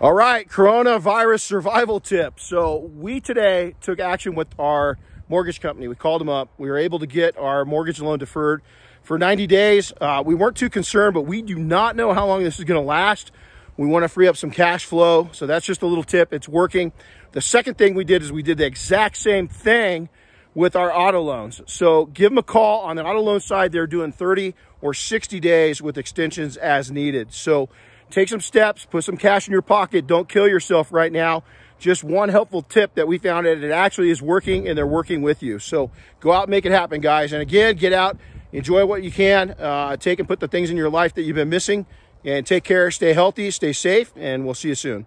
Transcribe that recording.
All right, coronavirus survival tip. So we today took action with our mortgage company. We called them up. We were able to get our mortgage loan deferred for 90 days. Uh, we weren't too concerned, but we do not know how long this is going to last. We want to free up some cash flow. So that's just a little tip. It's working. The second thing we did is we did the exact same thing with our auto loans. So give them a call on the auto loan side. They're doing 30 or 60 days with extensions as needed. So take some steps, put some cash in your pocket. Don't kill yourself right now. Just one helpful tip that we found that it actually is working and they're working with you. So go out and make it happen, guys. And again, get out, enjoy what you can, uh, take and put the things in your life that you've been missing and take care, stay healthy, stay safe, and we'll see you soon.